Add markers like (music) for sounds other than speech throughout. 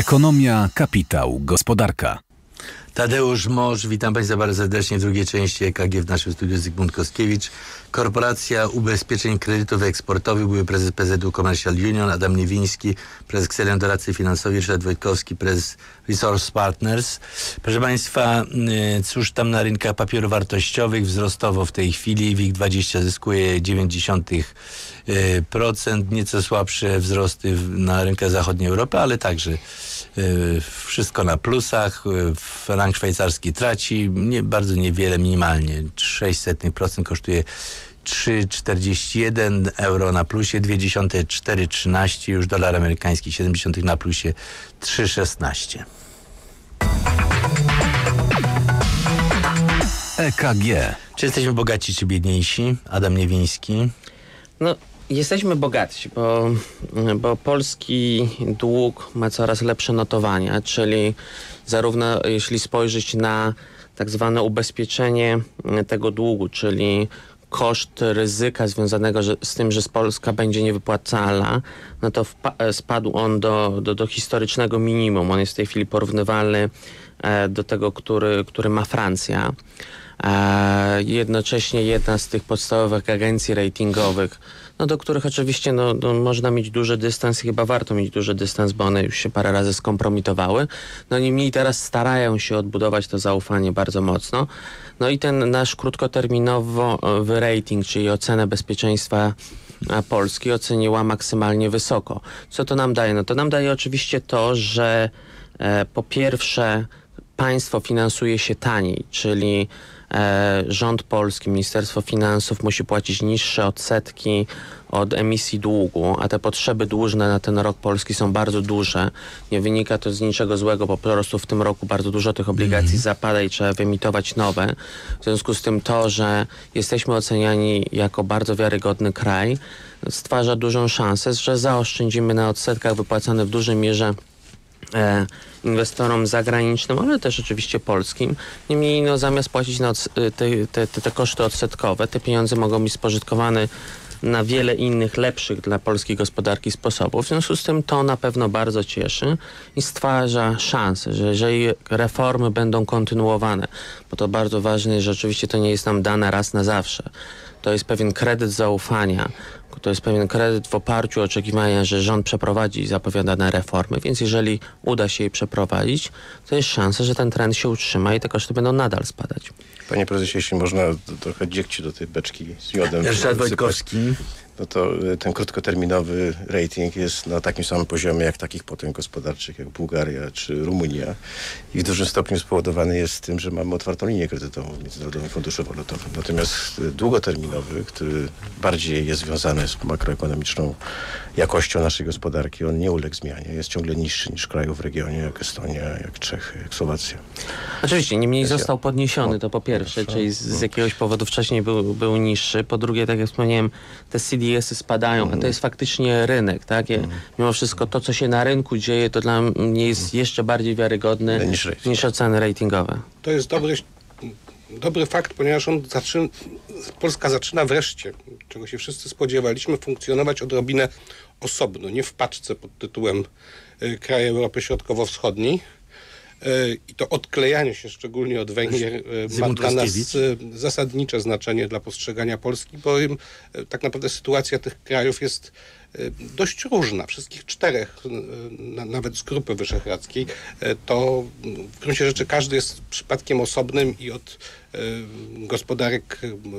Ekonomia, kapitał, gospodarka. Tadeusz Mosz, witam Państwa bardzo serdecznie w drugiej części EKG w naszym studiu Zygmunt Koskiewicz. Korporacja Ubezpieczeń Kredytów Eksportowych, były prezes PZU Commercial Union, Adam Niewiński, prezes Kselion Doradcy Finansowi, Ryszard Wojtkowski, prezes Resource Partners. Proszę Państwa, y, cóż tam na rynkach papierów wartościowych wzrostowo w tej chwili WIG20 zyskuje 0,9%, nieco słabsze wzrosty na rynkach zachodniej Europy, ale także y, wszystko na plusach. Frank szwajcarski traci nie, bardzo niewiele, minimalnie 0,06% kosztuje 3,41 euro na plusie, 2,413 już dolar amerykański 70 na plusie 3,16. EKG. Czy jesteśmy bogaci, czy biedniejsi? Adam Niewiński. No, jesteśmy bogatsi, bo, bo polski dług ma coraz lepsze notowania, czyli zarówno jeśli spojrzeć na tak zwane ubezpieczenie tego długu, czyli koszt ryzyka związanego z tym, że Polska będzie niewypłacalna, no to spadł on do, do, do historycznego minimum. On jest w tej chwili porównywalny e, do tego, który, który ma Francja. E, jednocześnie jedna z tych podstawowych agencji ratingowych, no do których oczywiście no, no, można mieć duży dystans i chyba warto mieć duży dystans, bo one już się parę razy skompromitowały. No niemniej teraz starają się odbudować to zaufanie bardzo mocno. No i ten nasz krótkoterminowy rating, czyli ocenę bezpieczeństwa Polski oceniła maksymalnie wysoko. Co to nam daje? No to nam daje oczywiście to, że e, po pierwsze państwo finansuje się taniej, czyli e, rząd polski, Ministerstwo Finansów musi płacić niższe odsetki od emisji długu, a te potrzeby dłużne na ten rok polski są bardzo duże. Nie wynika to z niczego złego, po prostu w tym roku bardzo dużo tych obligacji mm. zapada i trzeba wyemitować nowe. W związku z tym to, że jesteśmy oceniani jako bardzo wiarygodny kraj, stwarza dużą szansę, że zaoszczędzimy na odsetkach wypłacanych w dużej mierze e, inwestorom zagranicznym, ale też oczywiście polskim. Niemniej no, zamiast płacić na te, te, te, te koszty odsetkowe, te pieniądze mogą być spożytkowane na wiele innych lepszych dla polskiej gospodarki sposobów. W związku z tym to na pewno bardzo cieszy i stwarza szansę, że jeżeli reformy będą kontynuowane, bo to bardzo ważne, że oczywiście to nie jest nam dane raz na zawsze, to jest pewien kredyt zaufania, to jest pewien kredyt w oparciu o oczekiwania, że rząd przeprowadzi zapowiadane reformy, więc jeżeli uda się je przeprowadzić, to jest szansa, że ten trend się utrzyma i te koszty będą nadal spadać. Panie prezesie, jeśli można trochę dziegciu do tej beczki z miodem. Ryszard Wojtkowski no to y, ten krótkoterminowy rating jest na takim samym poziomie jak takich potęg gospodarczych jak Bułgaria czy Rumunia i w dużym stopniu spowodowany jest tym, że mamy otwartą linię kredytową w Międzynarodowym Funduszu Walutowym. Natomiast y, długoterminowy, który bardziej jest związany z makroekonomiczną jakością naszej gospodarki, on nie uległ zmianie. Jest ciągle niższy niż krajów w regionie, jak Estonia, jak Czechy, jak Słowacja. Oczywiście, niemniej został podniesiony, to po pierwsze, czyli z, z jakiegoś powodu wcześniej był, był niższy. Po drugie, tak jak wspomniałem, te CDS-y spadają, a to jest faktycznie rynek, tak? Mhm. Mimo wszystko to, co się na rynku dzieje, to dla mnie jest jeszcze bardziej wiarygodne niż, niż oceny ratingowe. To jest dobry dobry fakt, ponieważ on zaczyna, Polska zaczyna wreszcie, czego się wszyscy spodziewaliśmy, funkcjonować odrobinę osobno, nie w paczce pod tytułem y, Kraje Europy Środkowo-Wschodniej. Y, I to odklejanie się szczególnie od Węgier y, ma dla nas zasadnicze znaczenie dla postrzegania Polski, bowiem tak naprawdę sytuacja tych krajów jest dość różna. Wszystkich czterech, nawet z Grupy Wyszehradzkiej, to w gruncie rzeczy każdy jest przypadkiem osobnym i od gospodarek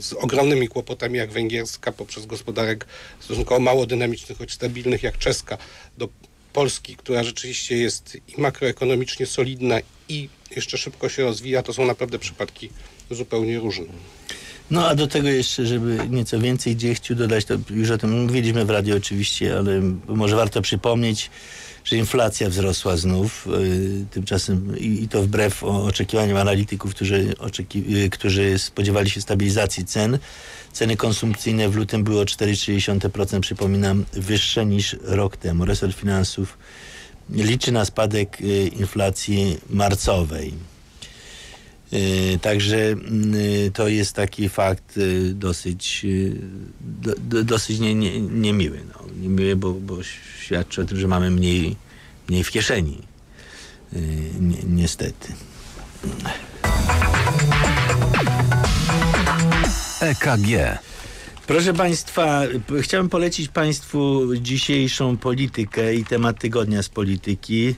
z ogromnymi kłopotami jak węgierska, poprzez gospodarek stosunkowo mało dynamicznych, choć stabilnych jak czeska, do Polski, która rzeczywiście jest i makroekonomicznie solidna i jeszcze szybko się rozwija, to są naprawdę przypadki zupełnie różne. No a do tego jeszcze, żeby nieco więcej dziechciu dodać, to już o tym mówiliśmy w radiu oczywiście, ale może warto przypomnieć, że inflacja wzrosła znów, y, tymczasem i, to wbrew oczekiwaniom analityków, którzy, oczeki, y, którzy spodziewali się stabilizacji cen. Ceny konsumpcyjne w lutym były o 4,3%, przypominam, wyższe niż rok temu. Resort Finansów liczy na spadek y, inflacji marcowej. Y, także y, to jest taki fakt y, dosyć, dosyć nie, nie, niemiły. No. Niemiły, bo, bo świadczy o tym, że mamy mniej, mniej w kieszeni. ni niestety. EKG. Proszę Państwa, chciałem polecić Państwu dzisiejszą politykę i temat tygodnia z polityki.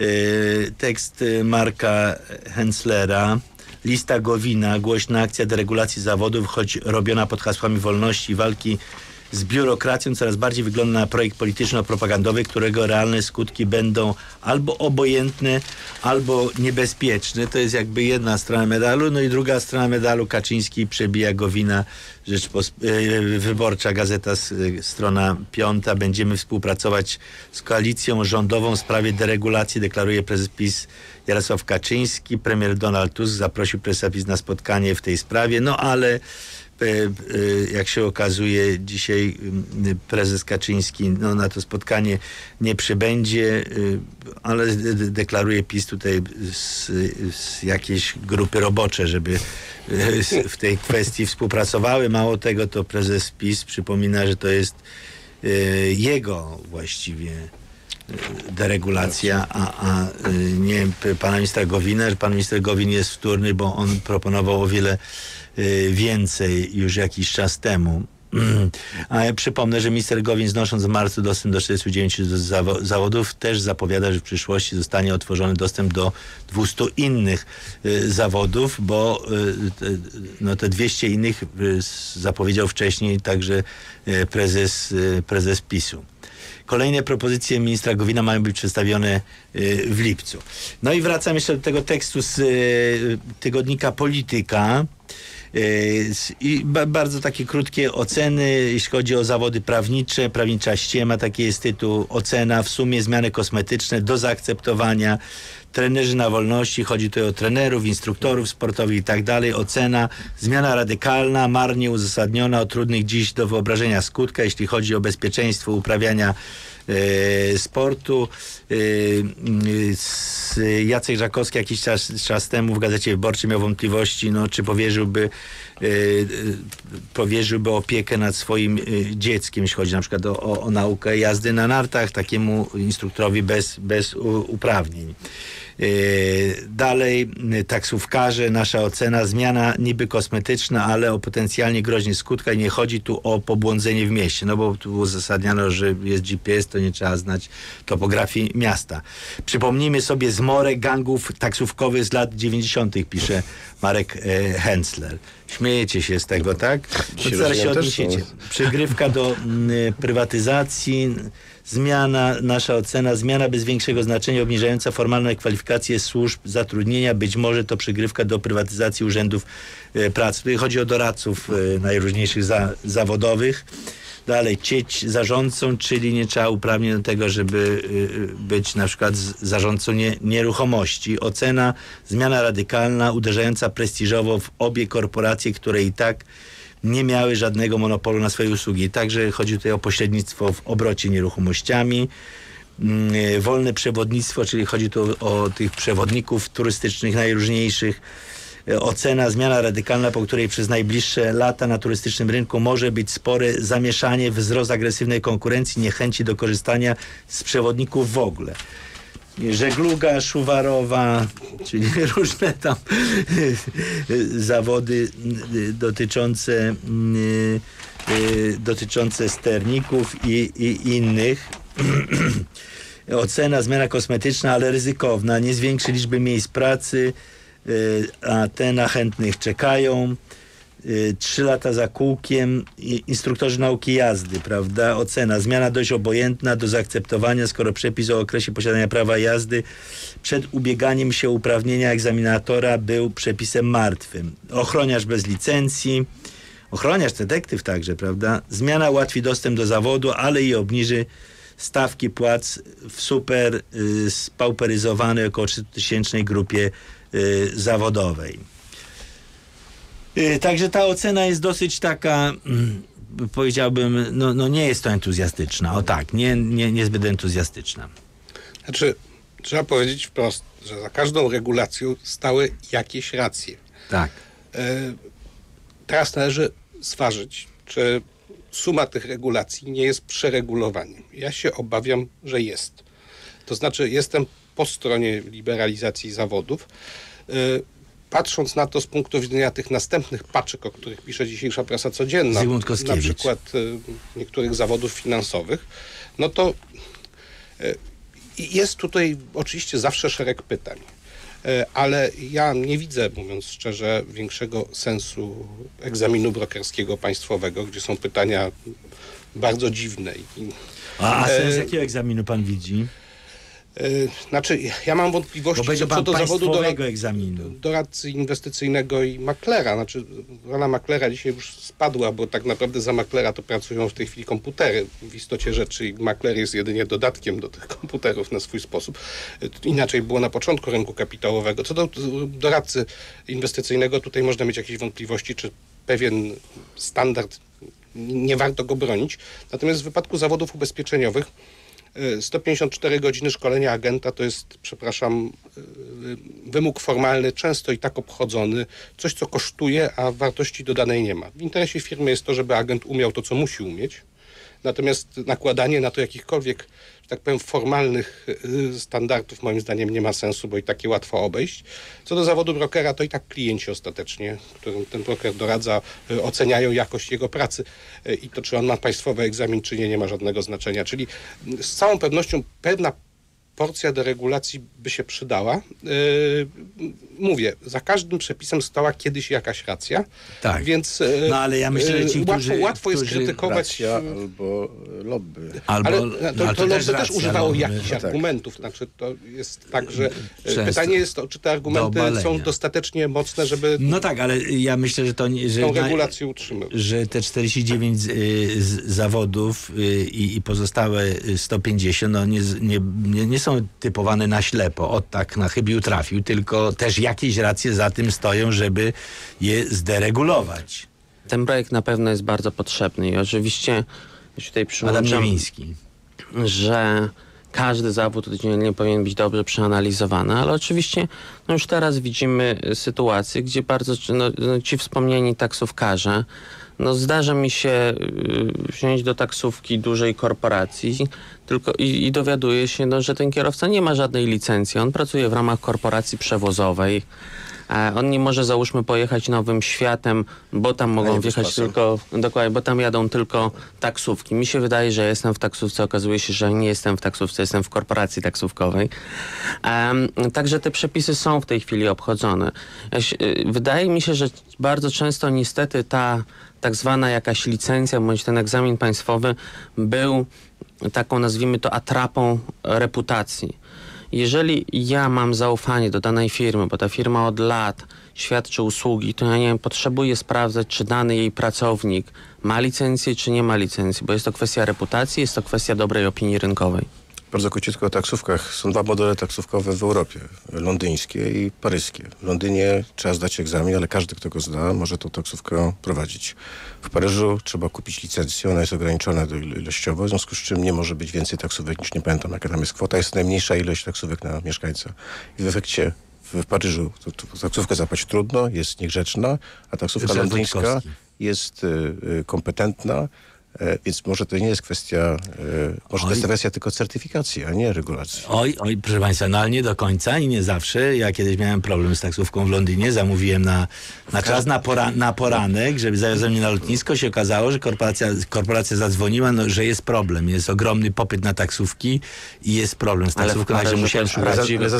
Yy, Tekst y, Marka Henslera. Lista Gowina, głośna akcja deregulacji zawodów, choć robiona pod hasłami wolności walki z biurokracją, coraz bardziej wygląda na projekt polityczno-propagandowy, którego realne skutki będą albo obojętne, albo niebezpieczne. To jest jakby jedna strona medalu. No i druga strona medalu, Kaczyński przebija Gowina, Rzeczpos- yy, Wyborcza Gazeta, y, strona piąta. Będziemy współpracować z koalicją rządową w sprawie deregulacji, deklaruje prezes PiS Jarosław Kaczyński. Premier Donald Tusk zaprosił prezesa PiS na spotkanie w tej sprawie, no ale e, e, jak się okazuje, dzisiaj prezes Kaczyński no, na to spotkanie nie przybędzie, e, ale de- de- deklaruje PiS tutaj z, z jakiejś grupy robocze, żeby e, w tej kwestii współpracowały. Mało tego, to prezes PiS przypomina, że to jest e, jego właściwie e, deregulacja, a, a nie pana ministra Gowina, pan minister Gowin jest wtórny, bo on proponował o wiele więcej już jakiś czas temu. (clears throat) A ja przypomnę, że minister Gowin znosząc w marcu dostęp do 49 z- zawo- zawodów też zapowiada, że w przyszłości zostanie otworzony dostęp do 200 innych y, zawodów, bo y, no, te 200 innych y, zapowiedział wcześniej także y, prezes, y, prezes PiSu. Kolejne propozycje ministra Gowina mają być przedstawione y, w lipcu. No i wracam jeszcze do tego tekstu z y, tygodnika Polityka. S- I ba, bardzo takie krótkie oceny, jeśli chodzi o zawody prawnicze. Prawnicza ściema, taki jest tytuł. Ocena w sumie zmiany kosmetyczne do zaakceptowania. Trenerzy na wolności, chodzi tu o trenerów, instruktorów sportowych i tak dalej. Ocena, zmiana radykalna, marnie uzasadniona, o trudnych dziś do wyobrażenia skutka, jeśli chodzi o bezpieczeństwo uprawiania e, sportu. E, s- Jacek Żakowski jakiś czas, czas temu w Gazecie Wyborczej miał wątpliwości, no, czy powierzyłby, e, e, powierzyłby opiekę nad swoim e, dzieckiem, jeśli chodzi na przykład o, o, naukę jazdy na nartach, takiemu instruktorowi bez, bez uprawnień. Yy, Dalej, yy, taksówkarze, nasza ocena, zmiana niby kosmetyczna, ale o potencjalnie groźnych skutkach. Nie chodzi tu o pobłądzenie w mieście, no bo tu uzasadniano, że jest GPS, to nie trzeba znać topografii miasta. Przypomnijmy sobie zmorę gangów taksówkowych z lat 90., pisze Marek e, Hensler. Śmiejecie się z tego, tak? No, zaraz się odniesiecie. Przygrywka do (laughs) mm, prywatyzacji, zmiana, nasza ocena, zmiana bez większego znaczenia, obniżająca formalne kwalifikacje służb zatrudnienia, być może to przygrywka do prywatyzacji urzędów e, pracy. Tutaj chodzi o doradców e, najróżniejszych za, zawodowych. Dalej, cieć zarządcą, czyli nie trzeba uprawnień do tego, żeby y, być na przykład zarządcą nie, nieruchomości. Ocena, zmiana radykalna, uderzająca prestiżowo w obie korporacje, które i tak nie miały żadnego monopolu na swoje usługi. Także chodzi tutaj o pośrednictwo w obrocie nieruchomościami. Mm, y, Wolne przewodnictwo, czyli chodzi tu o tych przewodników turystycznych najróżniejszych. E, Ocena, zmiana radykalna, po której przez najbliższe lata na turystycznym rynku może być spore zamieszanie, wzrost agresywnej konkurencji, niechęci do korzystania z przewodników w ogóle. Żegluga szuwarowa, czyli (laughs) różne tam zawody y, dotyczące, dotyczące sterników i, i innych. (clears throat) Ocena, zmiana kosmetyczna, ale ryzykowna, nie zwiększy liczby miejsc pracy, y, a te na chętnych czekają. Y, Trzy lata za kółkiem, instruktorzy nauki jazdy, prawda? Ocena, zmiana dość obojętna do zaakceptowania, skoro przepis o okresie posiadania prawa jazdy przed ubieganiem się uprawnienia egzaminatora był przepisem martwym. Ochroniarz bez licencji, ochroniarz, detektyw także, prawda? Zmiana ułatwi dostęp do zawodu, ale i obniży stawki płac w super y, spauperyzowanej około 3000 grupie y, zawodowej. Y, Także ta ocena jest dosyć taka, mm, powiedziałbym, no, no nie jest to entuzjastyczna. O tak, nie, nie, niezbyt entuzjastyczna. Znaczy, trzeba powiedzieć wprost, że za każdą regulacją stały jakieś racje. Tak. Teraz należy zważyć, czy suma tych regulacji nie jest przeregulowaniem. Ja się obawiam, że jest. To znaczy, jestem po stronie liberalizacji zawodów. Y, Patrząc na to z punktu widzenia tych następnych paczek, o których pisze dzisiejsza prasa codzienna, na przykład y, niektórych zawodów finansowych, no to y, jest tutaj oczywiście zawsze szereg pytań. E, Ale ja nie widzę, mówiąc szczerze, większego sensu egzaminu brokerskiego państwowego, gdzie są pytania bardzo dziwne. A, a sens E, jakiego egzaminu pan widzi? E, znaczy, ja mam wątpliwości co, co do zawodu dorad- egzaminu. doradcy inwestycyjnego i maklera. Znaczy, rola maklera dzisiaj już spadła, bo tak naprawdę za maklera to pracują w tej chwili komputery w istocie rzeczy i makler jest jedynie dodatkiem do tych komputerów na swój sposób. Inaczej było na początku rynku kapitałowego. Co do doradcy inwestycyjnego, tutaj można mieć jakieś wątpliwości, czy pewien standard nie warto go bronić. Natomiast w wypadku zawodów ubezpieczeniowych 154 godziny szkolenia agenta to jest, przepraszam, y, wymóg formalny, często i tak obchodzony, coś co kosztuje, a wartości dodanej nie ma. W interesie firmy jest to, żeby agent umiał to, co musi umieć, natomiast nakładanie na to jakichkolwiek, że tak powiem, formalnych y, standardów moim zdaniem nie ma sensu, bo i takie łatwo obejść. Co do zawodu brokera, to i tak klienci ostatecznie, którym ten broker doradza, y, oceniają jakość jego pracy y, i to, czy on ma państwowy egzamin, czy nie, nie ma żadnego znaczenia. Czyli z całą pewnością pewna porcja deregulacji by się przydała. Yy, mówię, za każdym przepisem stała kiedyś jakaś racja, Tak. więc yy, No, ale ja myślę, że ci, yy, łatwo, którzy- łatwo jest którzy krytykować... Racja albo lobby. Albo, ale to, ale to, to też, racja, używało no, jakichś no, tak. argumentów. Znaczy, to jest tak, że Często. pytanie jest, to, czy te Do argumenty obalenia. są dostatecznie mocne, żeby No tak, ale ja myślę, że to nie, że, tą regulację utrzymywać. że te 49 z, y, z zawodów y, i, i pozostałe y, 150 no nie, nie, nie, nie są typowane na ślepo, od tak na chybił trafił, tylko też jakieś racje za tym stoją, żeby je zderegulować. Ten projekt na pewno jest bardzo potrzebny i oczywiście się tutaj Adam przyłączam, Niewiński. że każdy zawód oddzielnie powinien być dobrze przeanalizowany, ale oczywiście no już teraz widzimy y, sytuację, gdzie bardzo no, no, ci wspomnieni taksówkarze, no zdarza mi się y, wziąć do taksówki dużej korporacji tylko i, i dowiaduję się, no, że ten kierowca nie ma żadnej licencji. On pracuje w ramach korporacji przewozowej. E, On nie może załóżmy pojechać nowym światem, bo tam mogą wjechać tylko, dokładnie, bo tam jadą tylko taksówki. Mi się wydaje, że jestem w taksówce, okazuje się, że nie jestem w taksówce, jestem w korporacji taksówkowej. Em, także te przepisy są w tej chwili obchodzone. Y, wydaje mi się, że bardzo często niestety ta tak zwana jakaś licencja, bądź ten egzamin państwowy był taką, nazwijmy to, atrapą reputacji. Jeżeli ja mam zaufanie do danej firmy, bo ta firma od lat świadczy usługi, to ja nie wiem, potrzebuję sprawdzać, czy dany jej pracownik ma licencję, czy nie ma licencji, bo jest to kwestia reputacji, jest to kwestia dobrej opinii rynkowej. Bardzo króciutko o taksówkach. Są dwa modele taksówkowe w Europie. Londyńskie i paryskie. W Londynie trzeba zdać egzamin, ale każdy, kto go zda, może tą taksówkę prowadzić. W Paryżu trzeba kupić licencję, ona jest ograniczona ilościowo, w związku z czym nie może być więcej taksówek niż nie pamiętam, jaka tam jest kwota. Jest najmniejsza ilość taksówek na mieszkańca. I w efekcie w Paryżu to, to, taksówkę zapłacić trudno, jest niegrzeczna, a taksówka londyńska jest y, y, kompetentna, więc może to nie jest kwestia, y, może to Oj. jest kwestia tylko certyfikacji, a nie regulacji. Oj, oj, proszę Państwa, no ale nie do końca i nie zawsze. Ja kiedyś miałem problem z taksówką w Londynie, zamówiłem na, na czas, na, pora, na poranek, żeby zawiozłem mnie na lotnisko, się okazało, że korporacja, korporacja zadzwoniła, no, że jest problem, jest ogromny popyt na taksówki i jest problem z Ale taksówką, także Paryżu to musiałem szukać. ale Ale (laughs)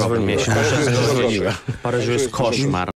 zadzwoniła. W Paryżu jest koszmar.